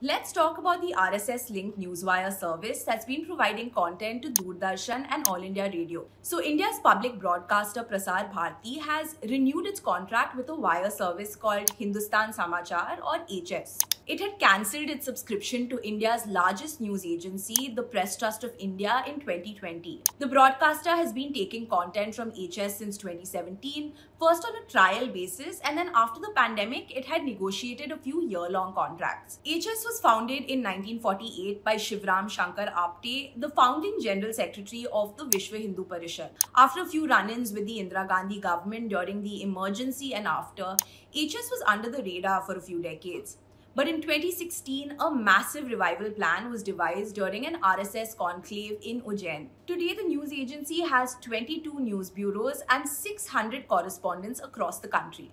Let's talk about the RSS linked Newswire service that's been providing content to Doordarshan and All India Radio. So, India's public broadcaster Prasar Bharati has renewed its contract with a wire service called Hindusthan Samachar or HS. It had cancelled its subscription to India's largest news agency, the Press Trust of India, in 2020. The broadcaster has been taking content from HS since 2017, first on a trial basis, and then after the pandemic, it had negotiated a few year long contracts. HS was founded in 1948 by Shivram Shankar Apte, the founding general secretary of the Vishwa Hindu Parishad. After a few run ins with the Indira Gandhi government during the emergency and after, HS was under the radar for a few decades. But in 2016, a massive revival plan was devised during an RSS conclave in Ujjain. Today, the news agency has 22 news bureaus and 600 correspondents across the country.